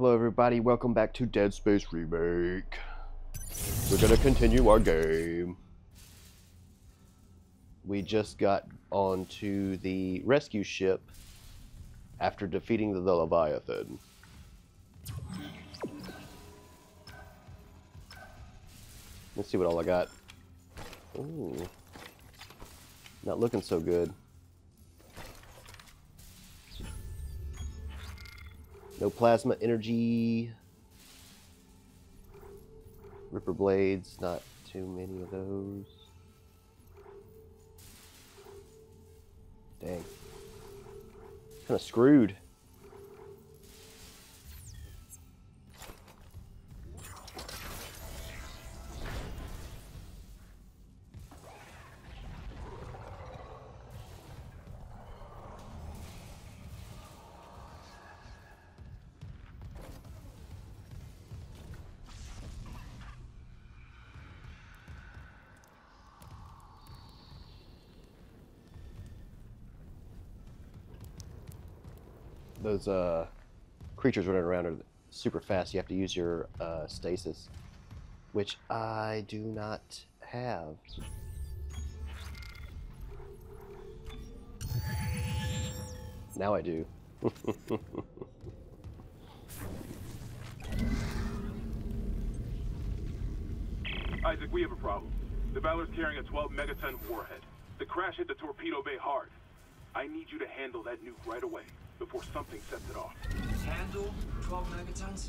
Hello everybody, welcome back to Dead Space Remake. We're gonna continue our game. We just got onto the rescue ship after defeating the, Leviathan. Let's see what all I got. Ooh. Not looking so good. No plasma energy. Ripper blades, not too many of those. Dang. Kind of screwed. Those uh, creatures running around are super fast. You have to use your uh, stasis, which I do not have. Now I do. Isaac, we have a problem. The Valor's carrying a 12 megaton warhead. The crash hit the torpedo bay hard. I need you to handle that nuke right away before something sets it off. Handle 12 megatons?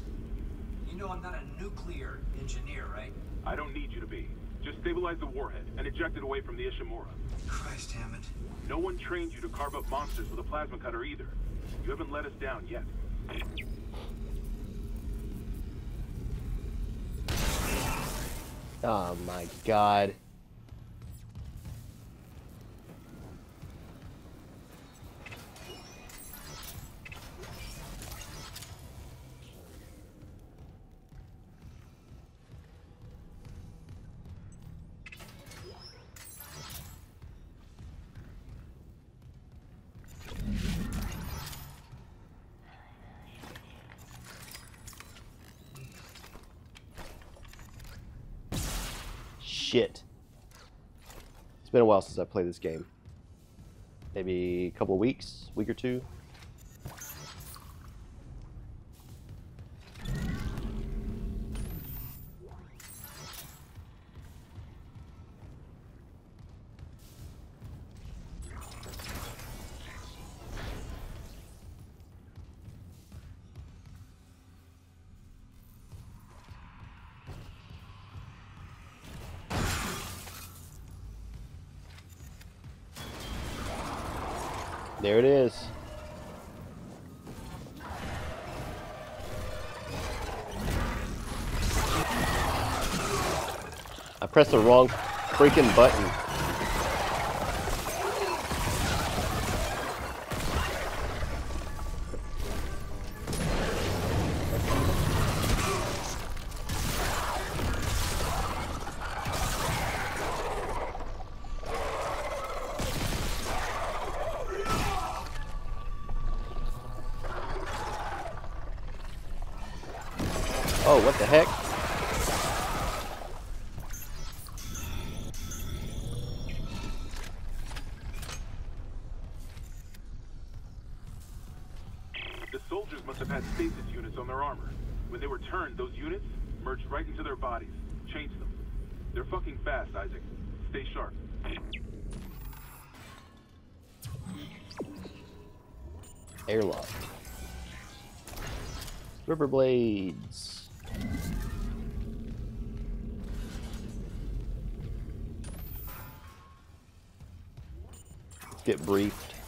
You know I'm not a nuclear engineer, right? I don't need you to be. Just stabilize the warhead and eject it away from the Ishimura. Christ, Hammond. No one trained you to carve up monsters with a plasma cutter either. You haven't let us down yet. Oh my god. While since I played this game. Maybe a couple of weeks, week or two. There it is. I pressed the wrong freaking button. Ripper blades. Let's get briefed.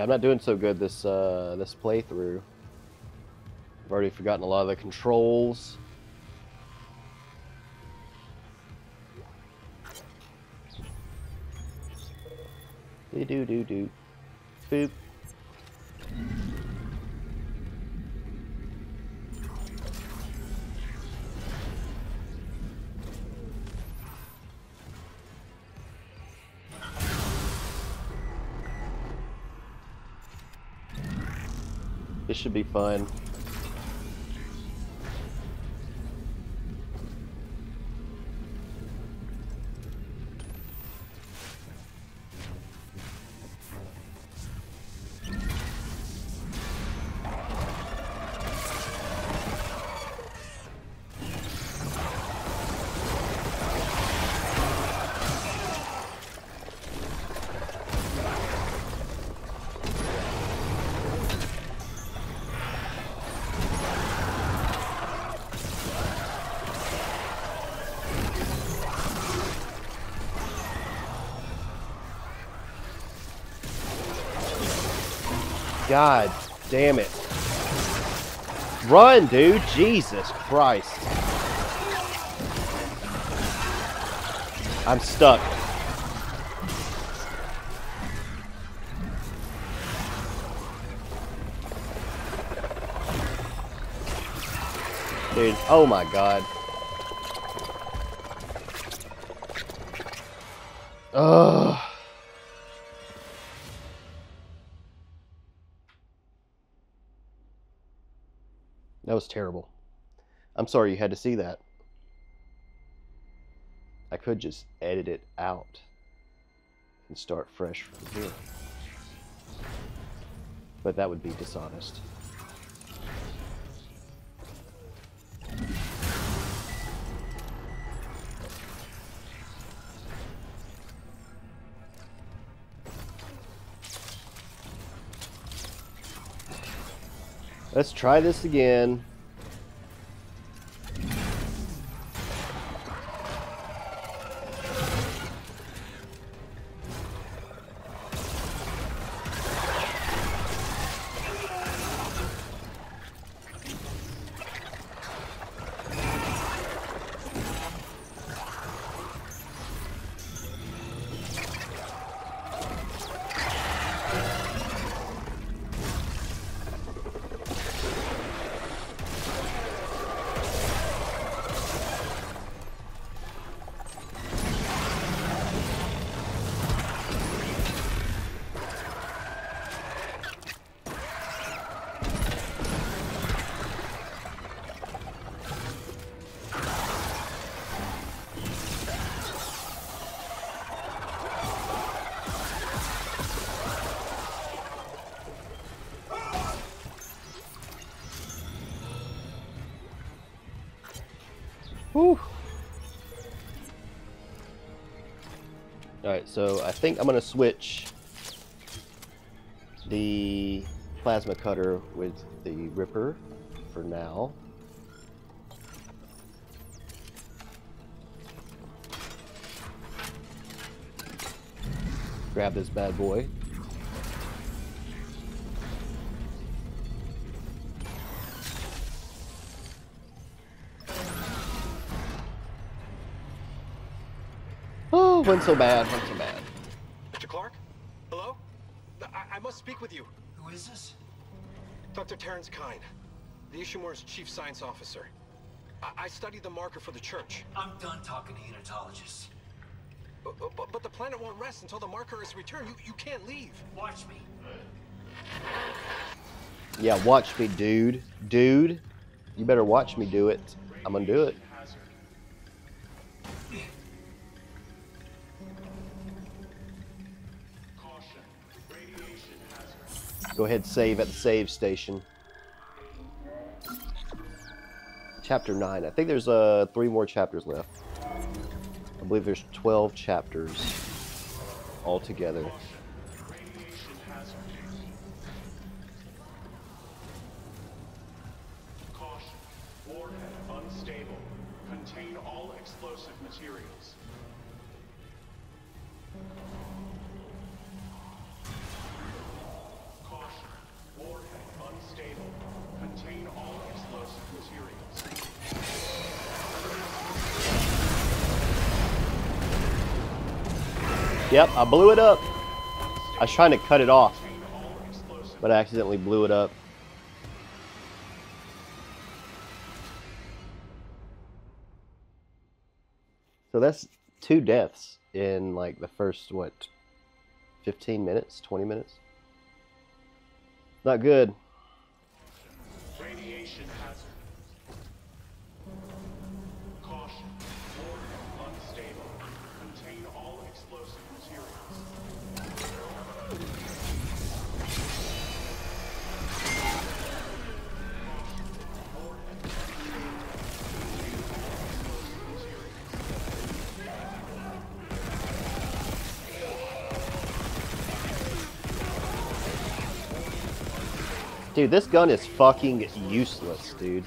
Yeah, I'm not doing so good this uh, this playthrough. I've already forgotten a lot of the controls. Do do do do. Boop. Should be fun. God damn it. Run, dude. Jesus Christ. I'm stuck. Dude, oh my god. Ugh. Sorry you had to see that. I could just edit it out and start fresh from here. But that would be dishonest. Let's try this again. So I think I'm going to switch the plasma cutter with the ripper for now. Grab this bad boy. Oh, went so bad, Ishimura's chief science officer. I, I studied the marker for the church. I'm done talking to unitologists. But, but, but the planet won't rest until the marker is returned. You, you can't leave. Watch me. Yeah, watch me, dude. Dude, you better watch me do it. I'm gonna do it. Go ahead, save at the save station. Chapter 9. I think there's uh, three more chapters left. I believe there's 12 chapters altogether. Yep, I blew it up. I was trying to cut it off, but I accidentally blew it up. So that's two deaths in like the first what 15 minutes, 20 minutes. Not good. Dude, this gun is fucking useless, dude.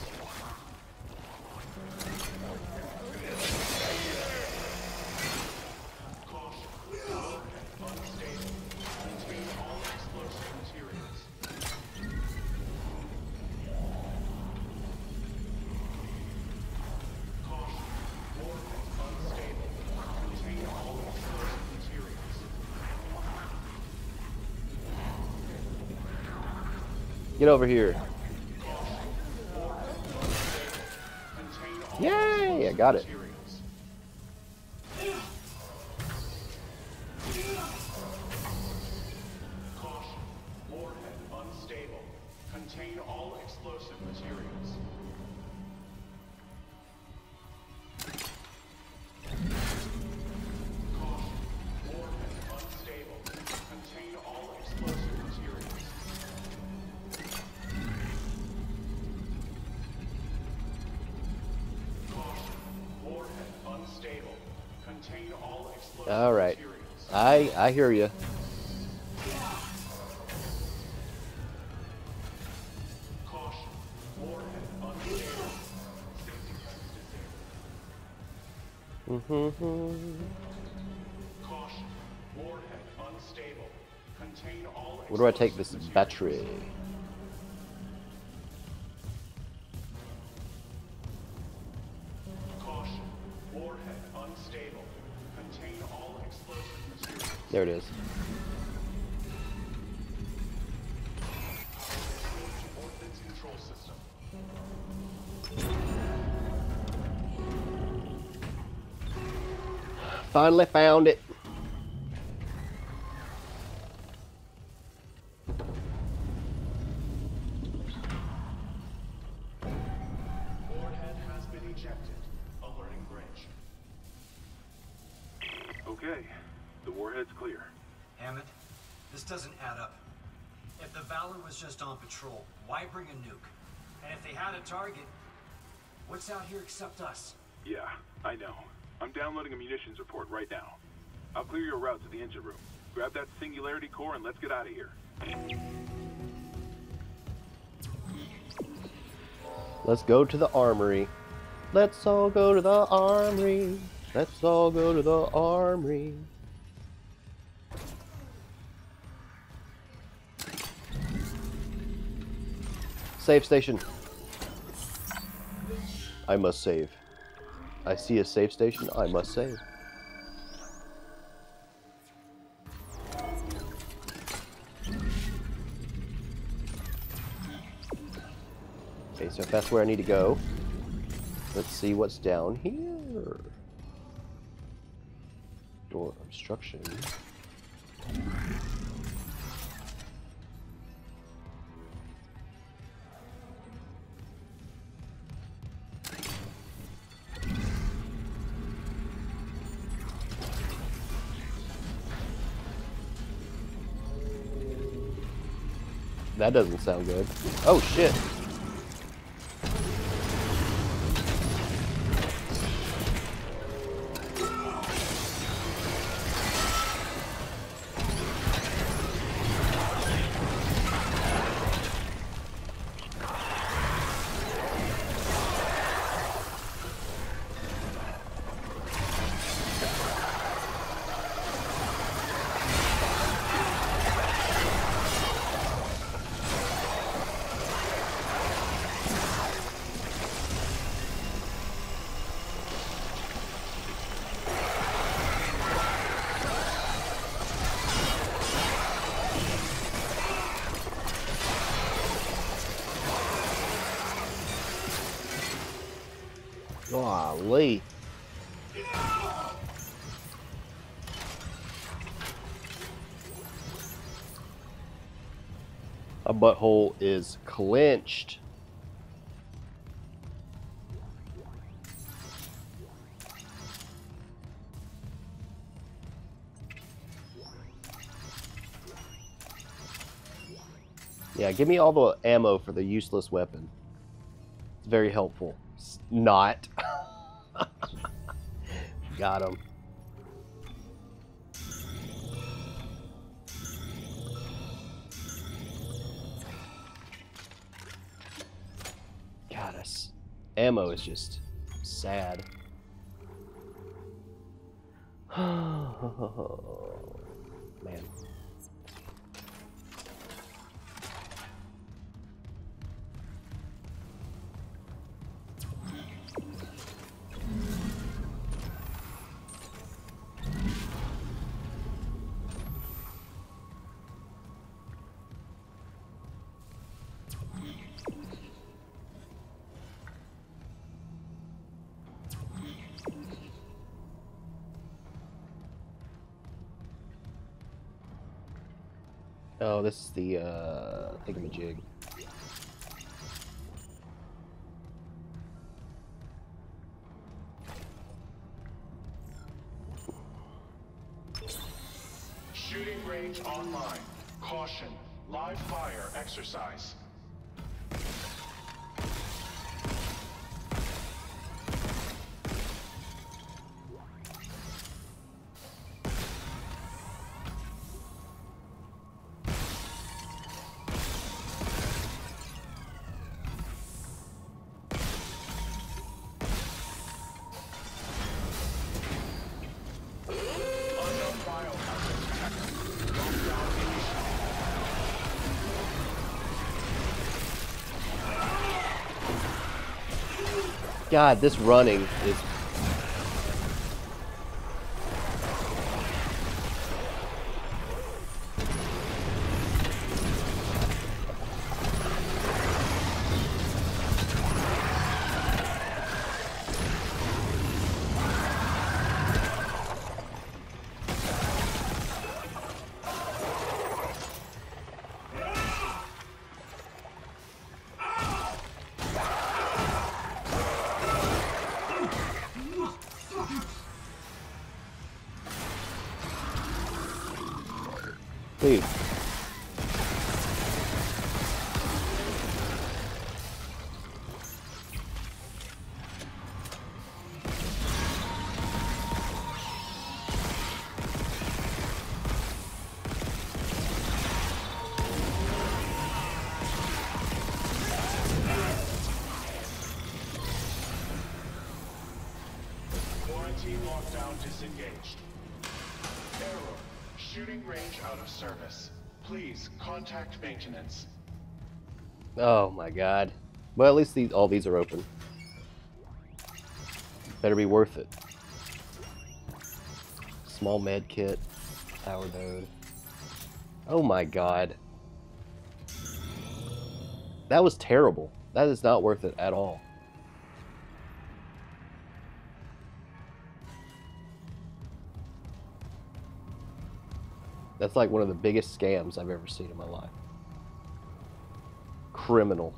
Get over here. Yay! I got it. Unstable. Contain all Where do I take this battery? Finally found it. Warhead has been ejected. Alerting bridge. Okay. The warhead's clear. Hammond, this doesn't add up. If the Valor was just on patrol, why bring a nuke? And if they had a target, what's out here except us? Yeah, I know. Downloading a munitions report right now. I'll clear your route to the engine room. Grab that singularity core and let's get out of here. Let's go to the armory. Let's all go to the armory. Let's all go to the armory. Save station. I must save. I see a save station. I must save. Okay, so if that's where I need to go, let's see what's down here. Door obstruction. That doesn't sound good. Oh shit. Butthole is clenched. Yeah, give me all the ammo for the useless weapon. It's very helpful. S- Not. Got him. Ammo is just sad. Man. The uh thingamajig. God, this running is disengaged. Error. Shooting range out of service. Please contact maintenance. Oh my god. Well, at least these all these are open. Better be worth it. Small med kit, power node. Oh my god. That was terrible. That is not worth it at all. That's like one of the biggest scams I've ever seen in my life. Criminal.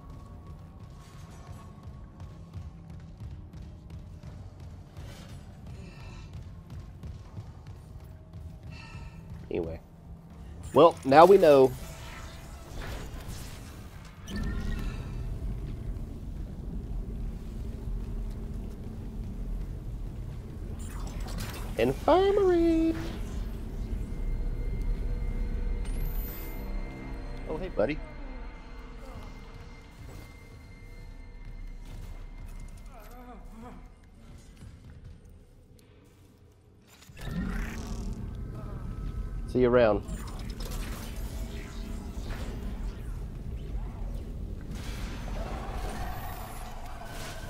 Anyway. Well, now we know. Infirmary. Oh, hey, buddy. See you around.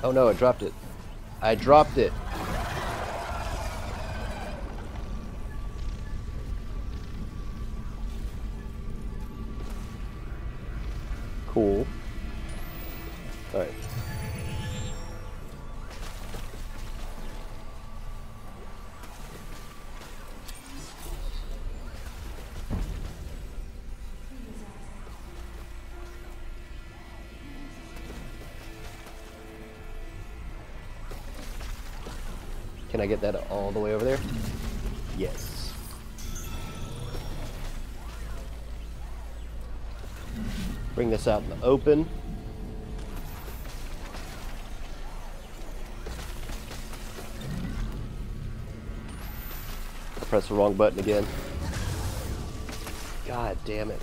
Oh no, I dropped it. I dropped it. I get that all the way over there? Yes. Bring this out in the open. Press the wrong button again. God damn it.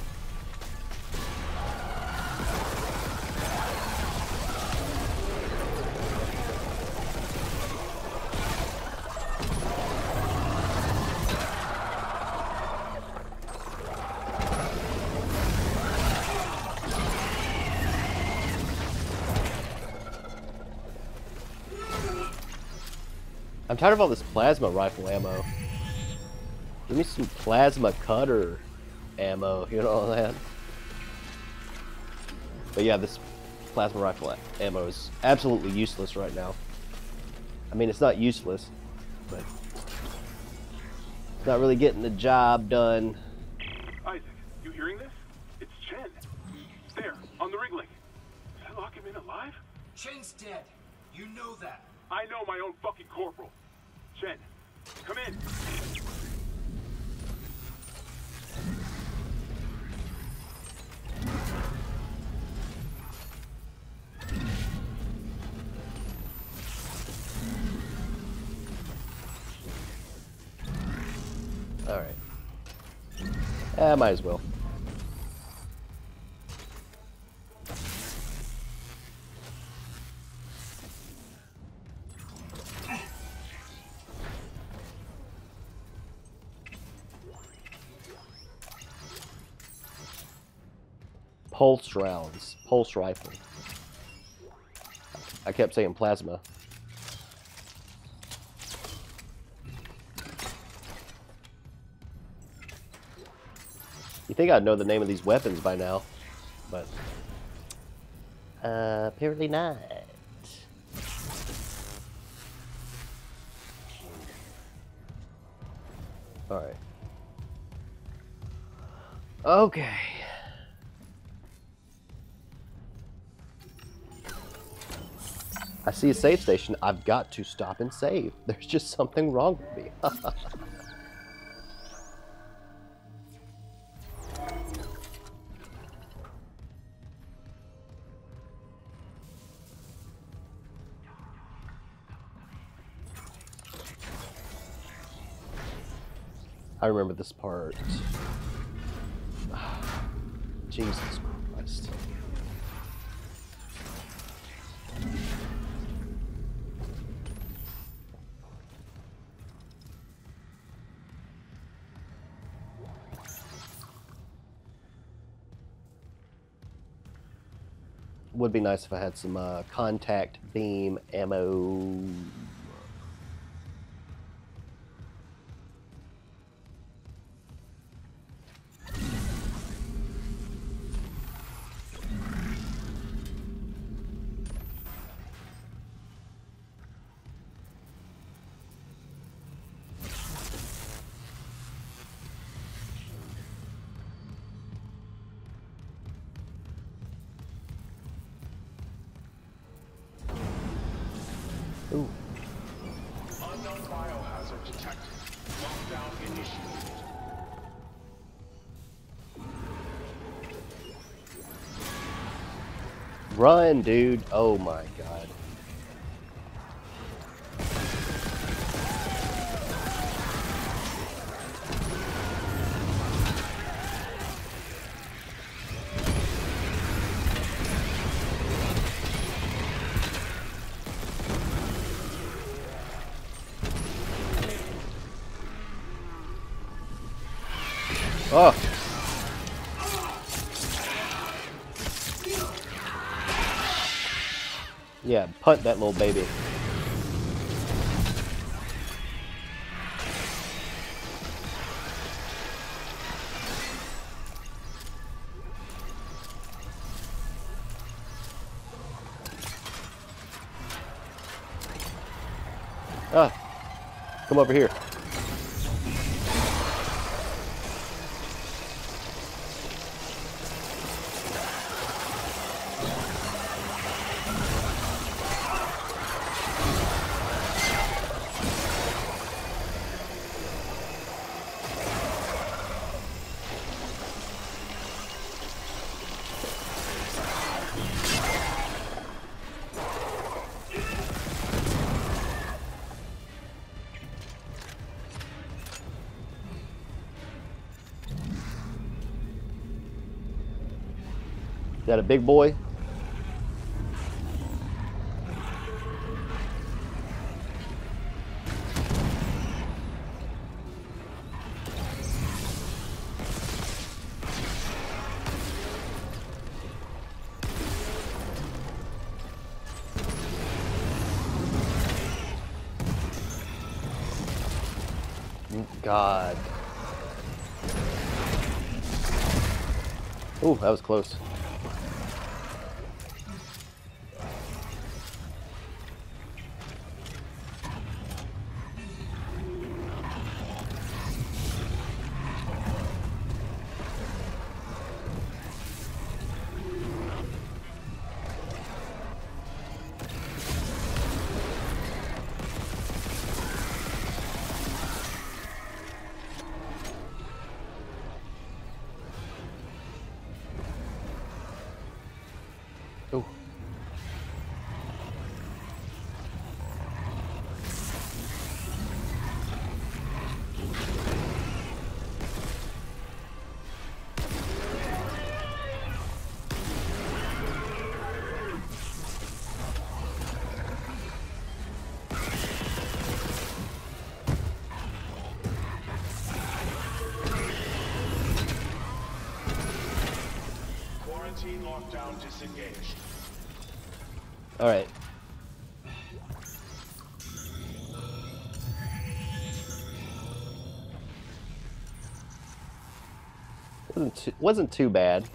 I'm tired of all this plasma rifle ammo. Give me some plasma cutter ammo, you know all that? But yeah, this plasma rifle ammo is absolutely useless right now. I mean, it's not useless, but it's not really getting the job done. Isaac, you hearing this? It's Chen. There, on the rig link. Did I lock him in alive? Chen's dead. You know that. I know my own fucking corporal. Chen, come in. Alright. Eh, might as well. Pulse rounds. Pulse rifle. I kept saying plasma. You think I'd know the name of these weapons by now, but uh, apparently not. All right. Okay. I see a save station. I've got to stop and save. There's just something wrong with me. I remember this part. Jesus Would be nice if I had some uh, contact beam ammo. Ooh. Unknown biohazard detected. Lockdown initiated. Run, dude. Oh my god. Punt that little baby. Ah, come over here. That a big boy? God. Ooh, that was close. Lockdown disengaged. All right. Wasn't too, wasn't too bad.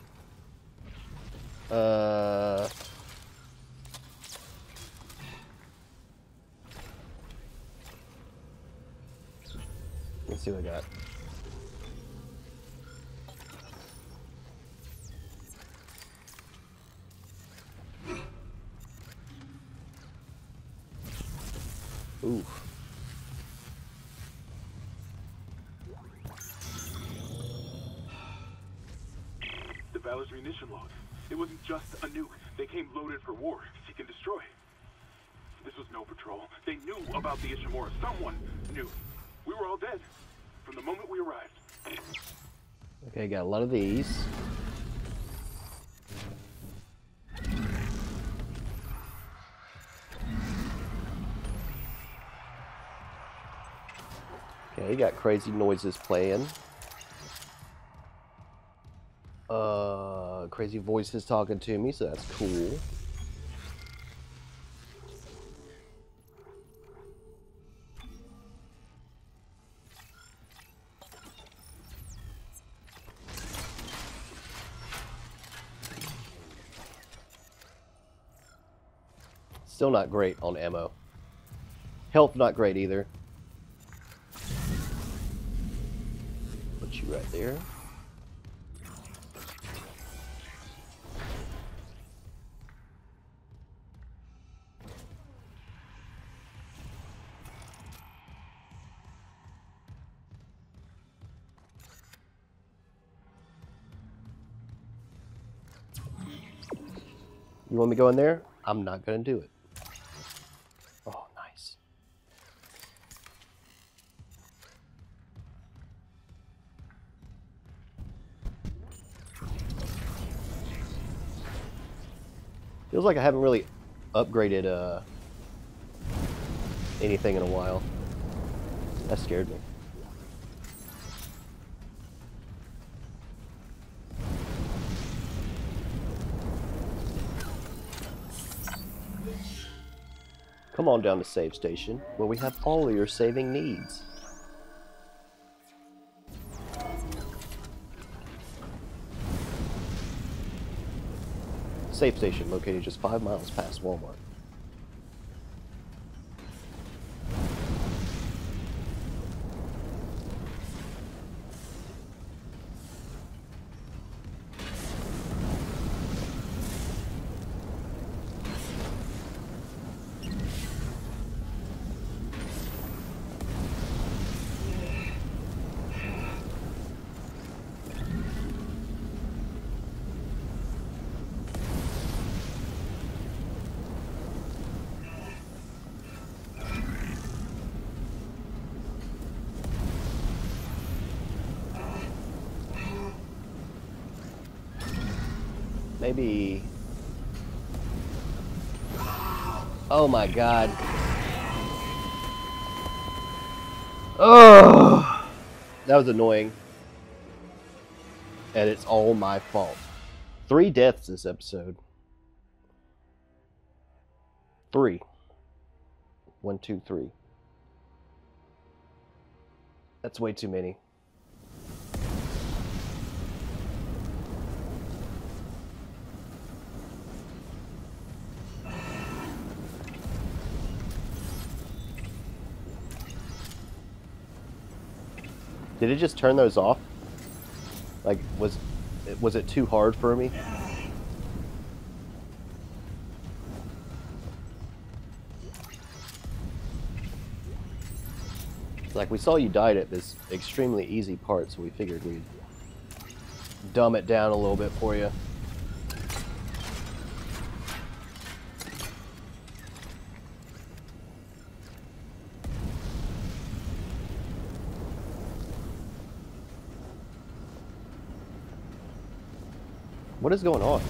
A lot of these. Okay, got crazy noises playing. Uh, crazy voices talking to me, so that's cool. Still not great on ammo. Health not great either. Put you right there. You want me to go in there? I'm not going to do it. Feels like I haven't really upgraded uh, anything in a while. That scared me. Come on down to save station, where we have all of your saving needs. Safe station located just five miles past Walmart. Oh my god. Oh, that was annoying. And it's all my fault. Three deaths this episode. Three. One, two, three. That's way too many. Did it just turn those off? Like, was was it too hard for me? Like, we saw you died at this extremely easy part, so we figured we'd dumb it down a little bit for you. What is going on?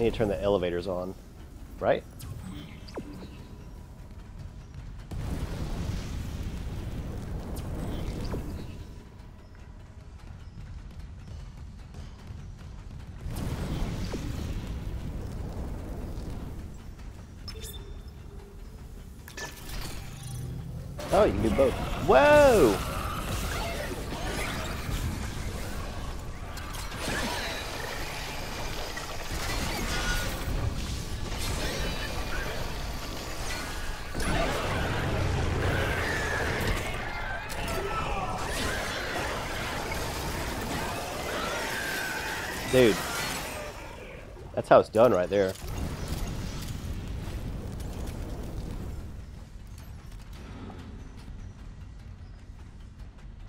I need to turn the elevators on, right? How it's done right there.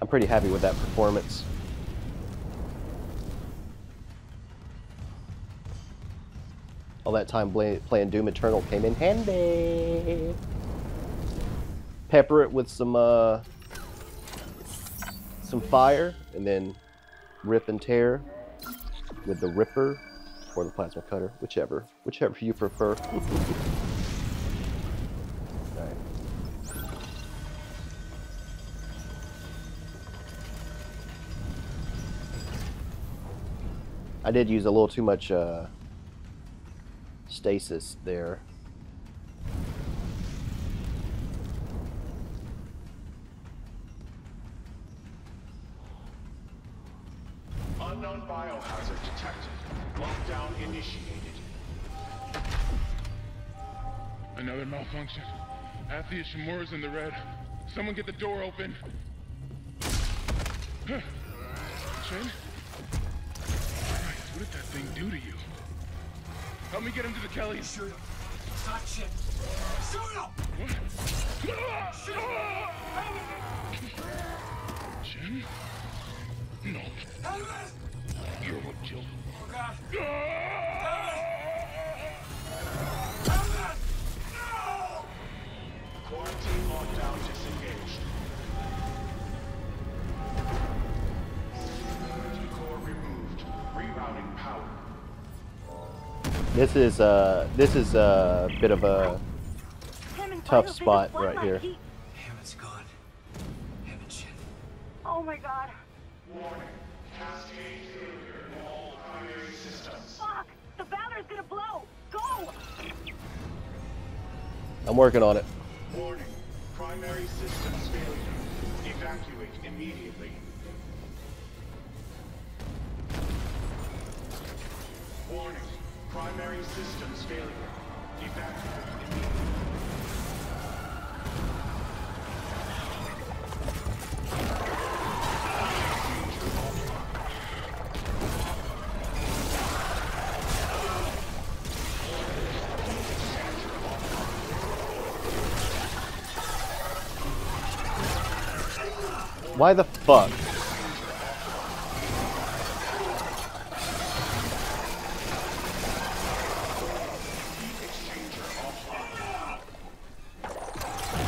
I'm pretty happy with that performance. All that time play, playing Doom Eternal came in handy. Pepper it with some uh, some fire, and then rip and tear with the Ripper or the Plasma Cutter, whichever, whichever you prefer. I did use a little too much uh, stasis there. Half the Ishimura's in the red. Someone get the door open. Christ, what did that thing do to you? Help me get him to the Kelly. Shoot him. It's not shit. Shoot him! What? Shoot him! Shin? No. Elvis! You're what killed him. Oh god. Ah! This is uh, this is a bit of a tough spot right here. Hammond's gone. Hammond shit. Oh my god. Warning. Cascade failure in all primary systems. Fuck! The battery's gonna blow! Go! I'm working on it. Warning. Primary systems failure. Evacuate immediately. Primary systems failure. Evacuate immediately. Why the fuck?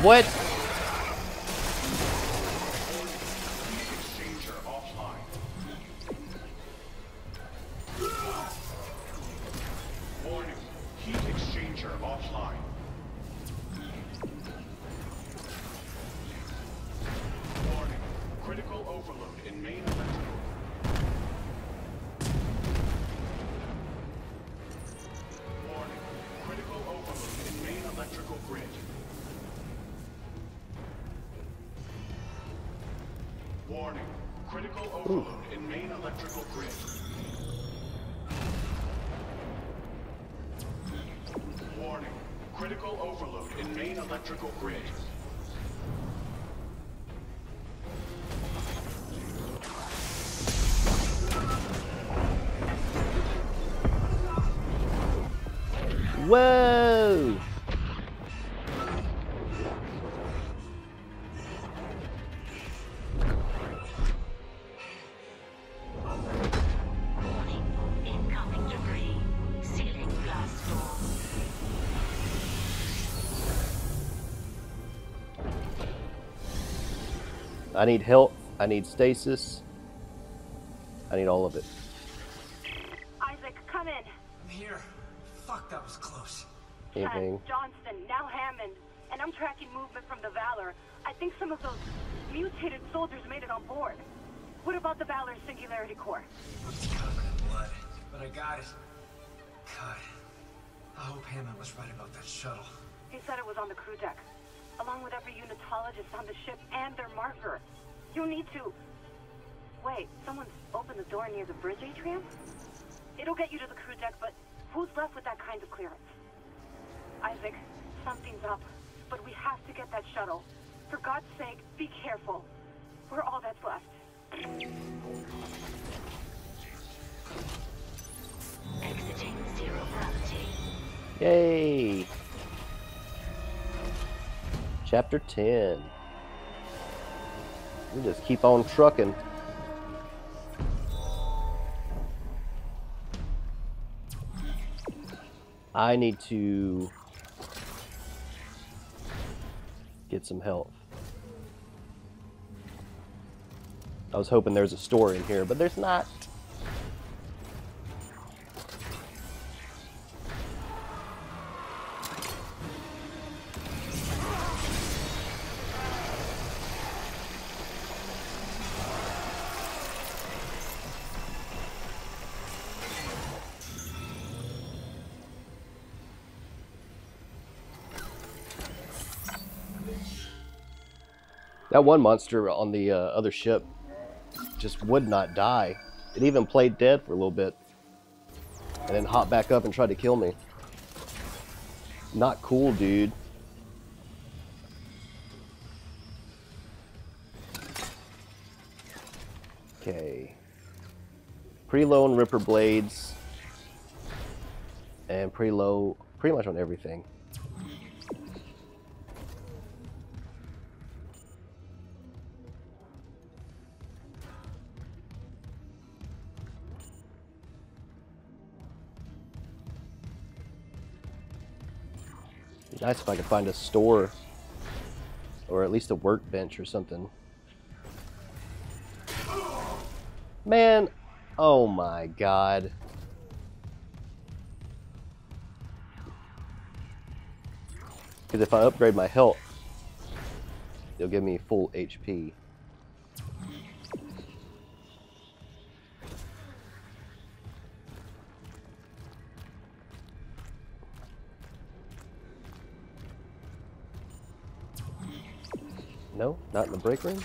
What? Critical overload in main electrical grid. Whoa! I need help. I need stasis. I need all of it. Isaac, come in. I'm here. Fuck, that was close. Anything. Trent, Johnston, now Hammond. And I'm tracking movement from the Valor. I think some of those mutated soldiers made it on board. What about the Valor Singularity Core? It's covered in blood, but I got it. God. I hope Hammond was right about that shuttle. He said it was on the crew deck, along with every unitologist on the ship and their marker. You need to... Wait, someone's opened the door near the bridge atrium? It'll get you to the crew deck, but who's left with that kind of clearance? Isaac, something's up, but we have to get that shuttle. For God's sake, be careful. We're all that's left. Exiting zero gravity. Yay! Chapter 10. We just keep on trucking. I need to get some health. I was hoping there's a store in here, but there's not. That one monster on the uh, other ship just would not die. It even played dead for a little bit. And then hopped back up and tried to kill me. Not cool, dude. Okay. Pretty low on Ripper Blades. And pretty low pretty much on everything. Nice if I could find a store or at least a workbench or something. Man, oh my god. Because if I upgrade my health, it'll give me full HP. Not in the break room.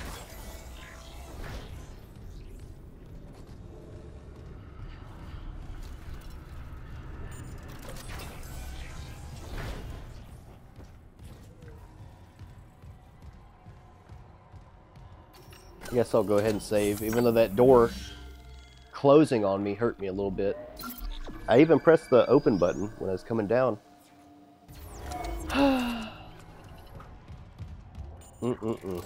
I guess I'll go ahead and save, even though that door closing on me hurt me a little bit. I even pressed the open button when I was coming down. mm-mm.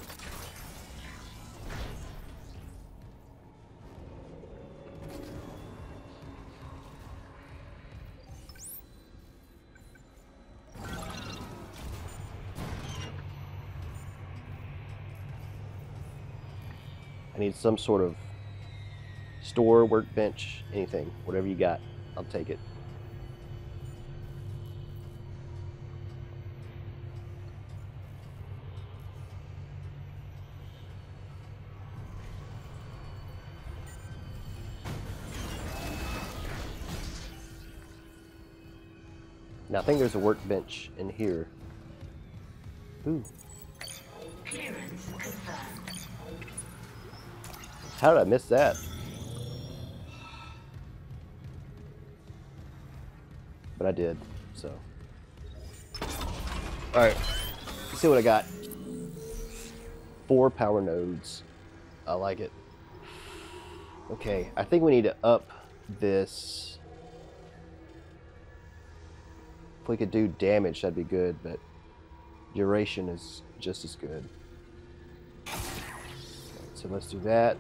I need some sort of store, workbench, anything. Whatever you got, I'll take it. I think there's a workbench in here. Ooh. How did I miss that? But I did, so. Alright, see what I got. Four power nodes. I like it. Okay, I think we need to up this. If we could do damage, that'd be good, but duration is just as good. So let's do that.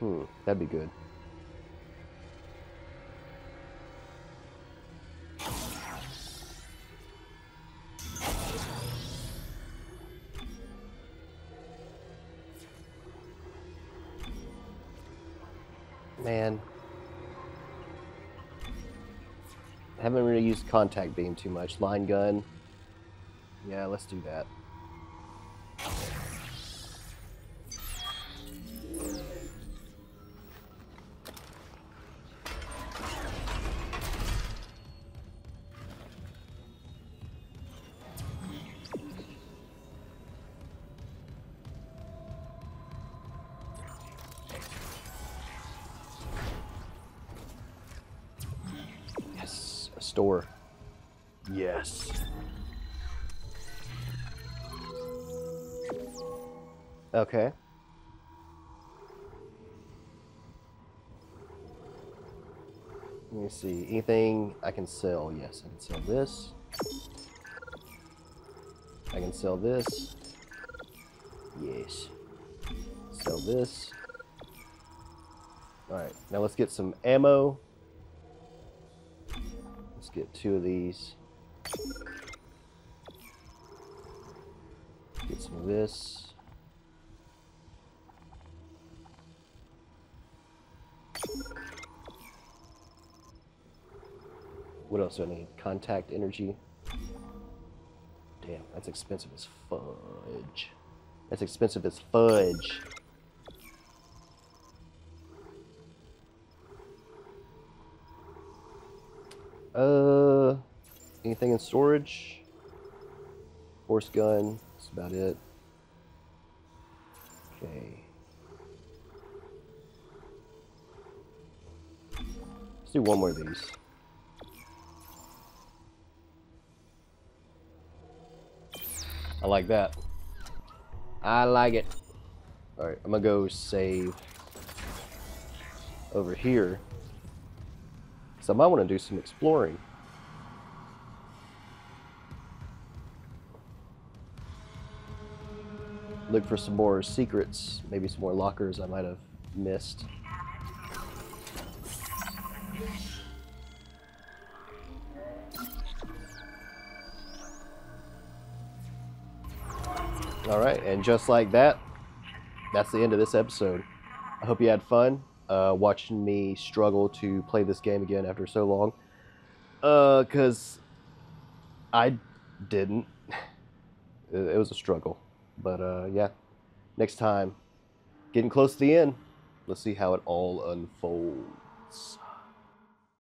Hmm, that'd be good. Man. Haven't really used contact beam too much. Line gun. Yeah, let's do that. Okay. Let me see. Anything I can sell? Yes, I can sell this. I can sell this. Yes. Sell this. Alright, now let's get some ammo. Let's get two of these. Get some of this. What else do I need? Contact energy. Damn, that's expensive as fudge. That's expensive as fudge. Uh, anything in storage? Force gun. That's about it. Okay. Let's do one more of these. I like that. I like it. Alright, I'm gonna go save over here. So I might want to do some exploring. Look for some more secrets, maybe some more lockers I might have missed. And just like that, that's the end of this episode. I hope you had fun uh, watching me struggle to play this game again after so long. Because I didn't. It, it was a struggle. But uh, yeah, next time, getting close to the end, let's see how it all unfolds.